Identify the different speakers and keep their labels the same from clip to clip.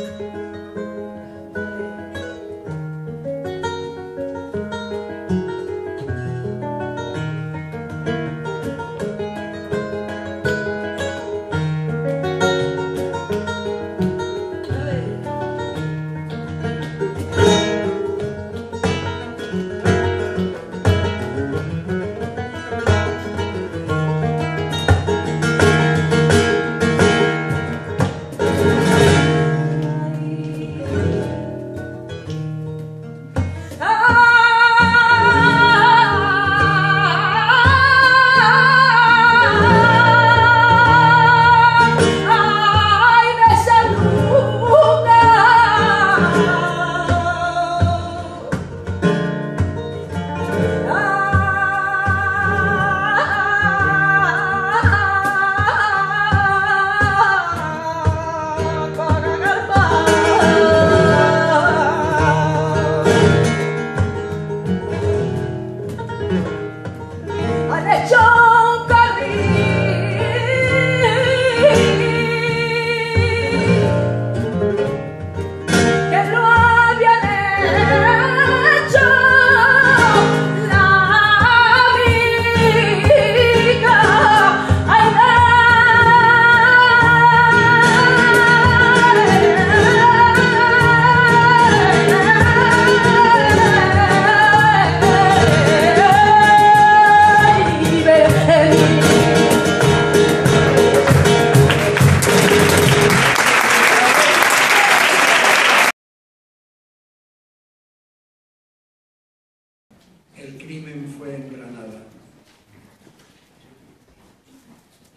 Speaker 1: El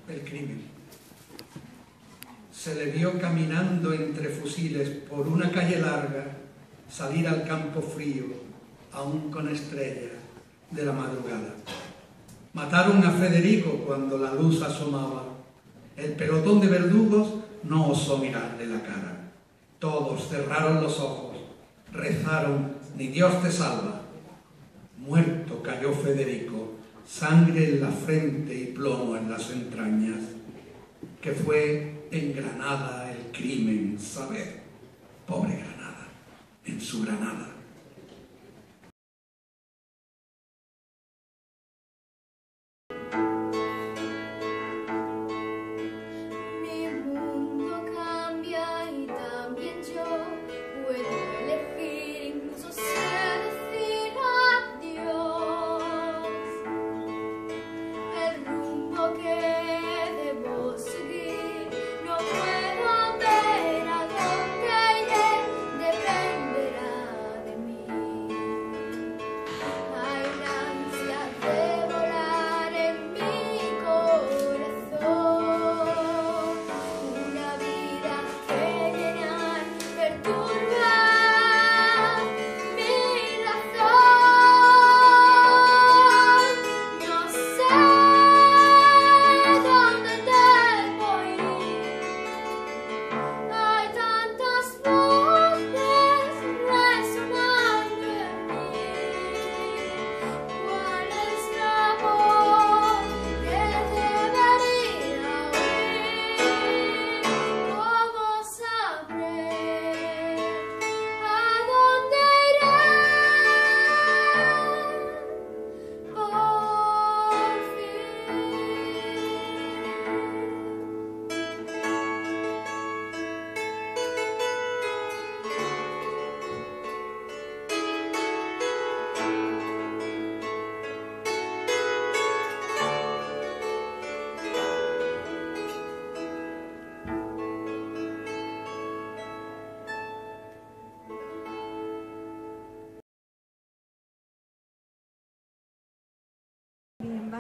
Speaker 1: El crimen. Se le vio caminando entre fusiles por una calle larga, salir al campo frío, aún con estrellas, de la madrugada. Mataron a Federico cuando la luz asomaba. El pelotón de verdugos no osó mirarle la cara. Todos cerraron los ojos, rezaron, ni Dios te salva. Muerto cayó Federico, sangre en la frente y plomo en las entrañas, que fue en Granada el crimen, saber, pobre Granada, en su Granada.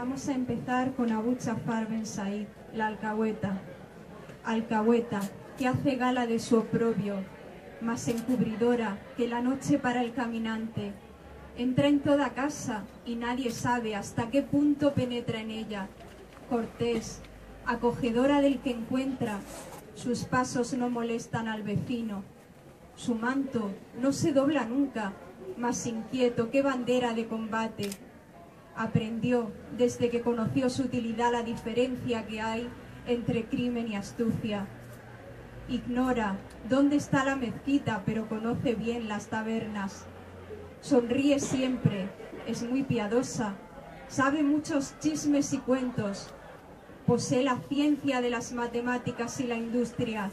Speaker 2: Vamos a empezar con Abu Jafar Ben Said, la alcahueta. Alcahueta, que hace gala de su oprobio, más encubridora que la noche para el caminante. Entra en toda casa y nadie sabe hasta qué punto penetra en ella. Cortés, acogedora del que encuentra, sus pasos no molestan al vecino. Su manto no se dobla nunca, más inquieto que bandera de combate. Aprendió, desde que conoció su utilidad, la diferencia que hay entre crimen y astucia. Ignora dónde está la mezquita, pero conoce bien las tabernas. Sonríe siempre, es muy piadosa, sabe muchos chismes y cuentos, posee la ciencia de las matemáticas y la industria,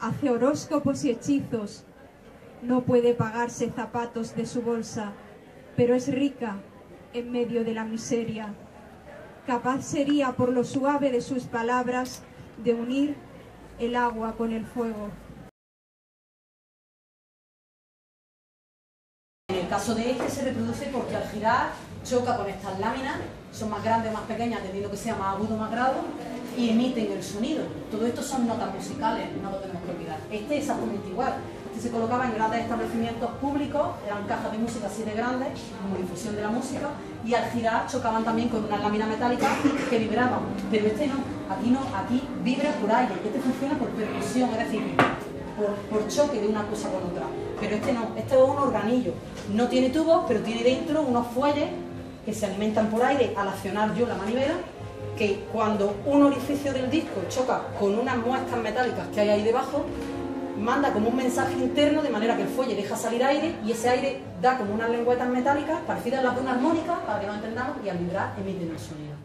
Speaker 2: hace horóscopos y hechizos, no puede pagarse zapatos de su bolsa, pero es rica en medio de la miseria. Capaz sería, por lo suave de sus palabras, de unir el agua con el fuego.
Speaker 3: En el caso de este se reproduce porque al girar choca con estas láminas, son más grandes o más pequeñas, debido que sea más agudo o más grave, y emiten el sonido. Todo esto son notas musicales, no lo tenemos que olvidar. Este es exactamente igual. Este se colocaba en grandes establecimientos públicos, eran cajas de música así de grandes, como difusión de la música, y al girar chocaban también con una lámina metálica que vibraban. Pero este no, aquí no, aquí vibra por aire, este funciona por percusión, es decir, por, por choque de una cosa con otra. Pero este no, este es un organillo. No tiene tubos, pero tiene dentro unos fuelles que se alimentan por aire al accionar yo la manivela, que cuando un orificio del disco choca con unas muestras metálicas que hay ahí debajo, manda como un mensaje interno de manera que el fuelle deja salir aire y ese aire da como unas lengüetas metálicas parecidas a las de una armónica, para que lo entendamos, y al vibrar emiten el sonido.